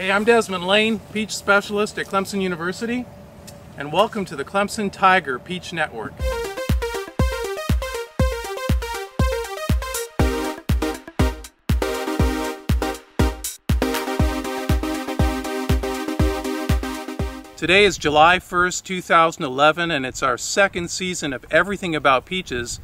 Hey, I'm Desmond Layne, Peach Specialist at Clemson University, and welcome to the Clemson Tiger Peach Network. Today is July 1st, 2011, and it's our second season of Everything About Peaches.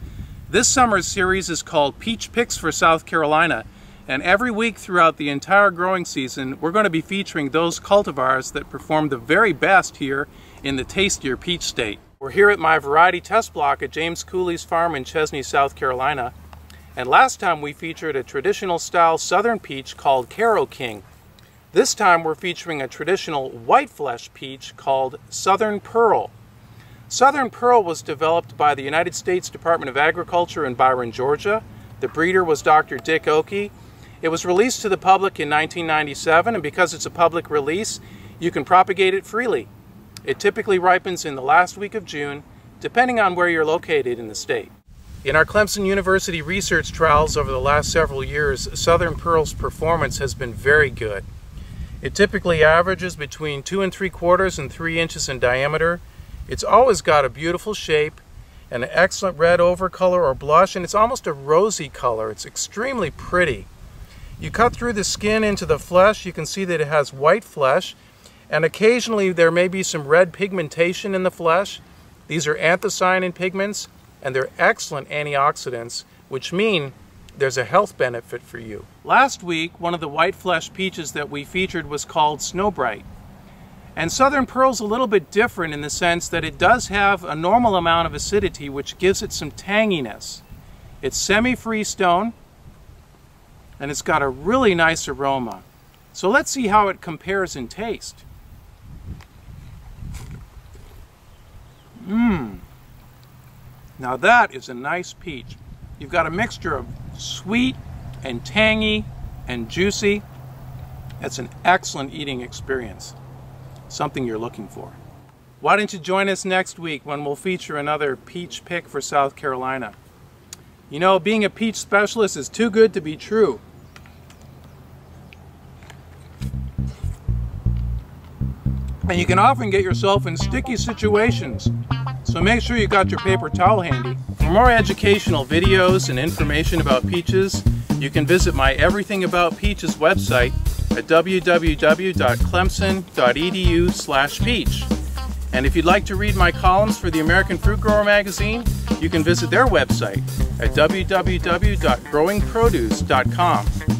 This summer's series is called Peach Picks for South Carolina, and every week throughout the entire growing season, we're going to be featuring those cultivars that perform the very best here in the tastier peach state. We're here at my variety test block at James Cooley's farm in Chesnee, South Carolina. And last time we featured a traditional style southern peach called Caroking. This time we're featuring a traditional white flesh peach called Southern Pearl. Southern Pearl was developed by the United States Department of Agriculture in Byron, Georgia. The breeder was Dr. Dick Okie, it was released to the public in 1997, and because it's a public release, you can propagate it freely. It typically ripens in the last week of June, depending on where you're located in the state. In our Clemson University research trials over the last several years, Southern Pearl's performance has been very good. It typically averages between two and three quarters and three inches in diameter. It's always got a beautiful shape, and an excellent red over color or blush, and it's almost a rosy color. It's extremely pretty. You cut through the skin into the flesh, you can see that it has white flesh, and occasionally there may be some red pigmentation in the flesh. These are anthocyanin pigments, and they're excellent antioxidants, which mean there's a health benefit for you. Last week, one of the white flesh peaches that we featured was called Snow Bright. And Southern Pearl's a little bit different in the sense that it does have a normal amount of acidity, which gives it some tanginess. It's semi-freestone, and it's got a really nice aroma. So let's see how it compares in taste. Mmm. Now that is a nice peach. You've got a mixture of sweet and tangy and juicy. It's an excellent eating experience. Something you're looking for. Why don't you join us next week when we'll feature another peach pick for South Carolina. You know, being a peach specialist is too good to be true. And you can often get yourself in sticky situations. So make sure you got your paper towel handy. For more educational videos and information about peaches, you can visit my Everything About Peaches website at www.clemson.edu slash peach. And if you'd like to read my columns for the American Fruit Grower magazine, you can visit their website at www.growingproduce.com.